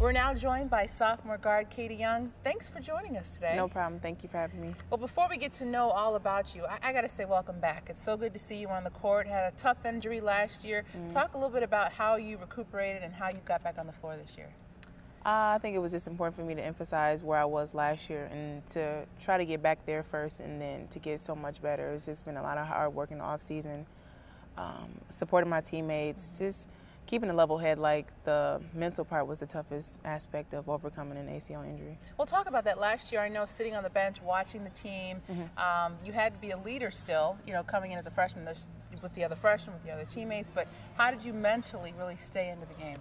We're now joined by sophomore guard Katie Young. Thanks for joining us today. No problem. Thank you for having me. Well, before we get to know all about you, I, I got to say welcome back. It's so good to see you on the court. Had a tough injury last year. Mm. Talk a little bit about how you recuperated and how you got back on the floor this year. Uh, I think it was just important for me to emphasize where I was last year and to try to get back there first and then to get so much better. It's just been a lot of hard work in the off season, um, supporting my teammates, just keeping a level head, like the mental part was the toughest aspect of overcoming an ACL injury. We'll talk about that last year. I know sitting on the bench, watching the team, mm-hmm. um, you had to be a leader still, you know, coming in as a freshman with the other freshmen, with the other teammates, but how did you mentally really stay into the game?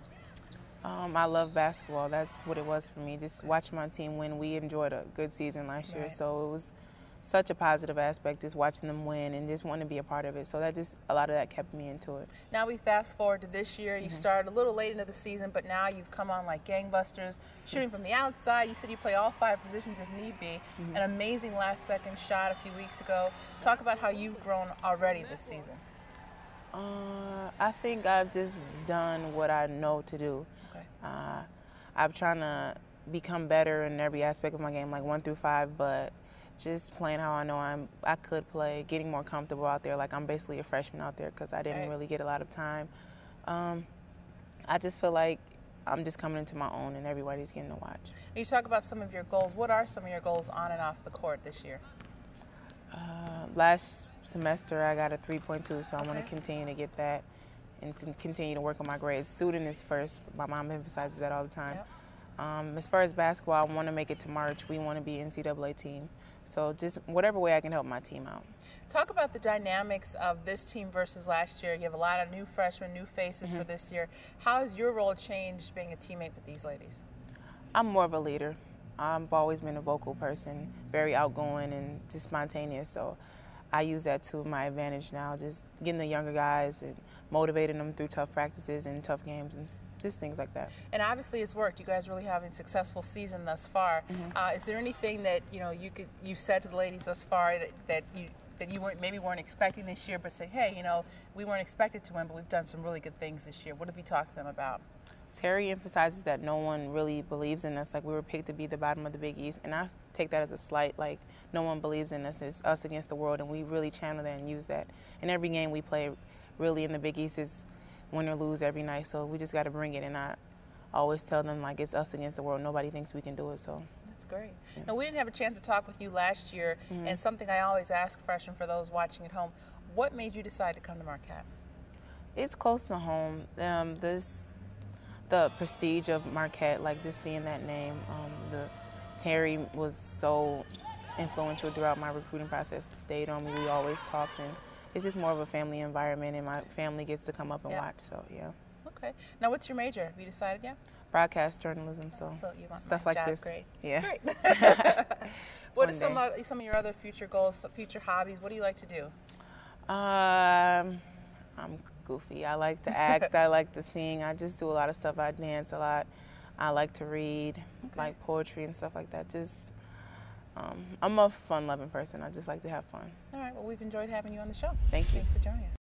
Um, I love basketball. That's what it was for me. Just watching my team win. We enjoyed a good season last year, so it was such a positive aspect just watching them win and just wanting to be a part of it. So that just a lot of that kept me into it. Now we fast forward to this year. You mm-hmm. started a little late into the season, but now you've come on like gangbusters, shooting from the outside. You said you play all five positions if need be. Mm-hmm. An amazing last second shot a few weeks ago. Talk about how you've grown already this season. Uh, I think I've just done what I know to do. Okay. Uh, I'm trying to become better in every aspect of my game, like one through five, but just playing how I know I'm I could play, getting more comfortable out there. Like I'm basically a freshman out there because I didn't right. really get a lot of time. Um, I just feel like I'm just coming into my own and everybody's getting to watch. You talk about some of your goals. What are some of your goals on and off the court this year? Uh, last semester I got a 3.2, so I want to continue to get that and to continue to work on my grades. Student is first. My mom emphasizes that all the time. Yep. Um, as far as basketball, I want to make it to March. We want to be NCAA team. So just whatever way I can help my team out. Talk about the dynamics of this team versus last year. You have a lot of new freshmen, new faces mm-hmm. for this year. How has your role changed being a teammate with these ladies? I'm more of a leader. I've always been a vocal person, very outgoing and just spontaneous. So I use that to my advantage now, just getting the younger guys and motivating them through tough practices and tough games and just things like that. And obviously, it's worked. You guys really have a successful season thus far. Mm-hmm. Uh, is there anything that you know you could you said to the ladies thus far that, that you that you weren't maybe weren't expecting this year, but say, hey, you know, we weren't expected to win, but we've done some really good things this year. What have you talked to them about? Terri emphasizes that no one really believes in us. Like we were picked to be the bottom of the Big East, and I take that as a slight. Like no one believes in us. It's us against the world, and we really channel that and use that. In every game we play, really in the Big East is win or lose every night. So we just got to bring it. And I always tell them like it's us against the world. Nobody thinks we can do it. So that's great. Yeah. Now we didn't have a chance to talk with you last year, mm-hmm. and something I always ask freshmen for those watching at home: What made you decide to come to Marquette? It's close to home. Um, this the prestige of Marquette, like just seeing that name. Um, the Terri was so influential throughout my recruiting process. Stayed on me. We always talked, and it's just more of a family environment, and my family gets to come up and watch. So yeah. Okay. Now, what's your major? Have you decided yet? Broadcast journalism. So, so you want stuff like job. this. Great. Yeah. Great. what are some of, some of your other future goals, future hobbies? What do you like to do? Um, I'm goofy. I like to act. I like to sing. I just do a lot of stuff. I dance a lot. I like to read, okay. like poetry and stuff like that. Just, um, I'm a fun-loving person. I just like to have fun. All right. Well, we've enjoyed having you on the show. Thank you. Thanks for joining us.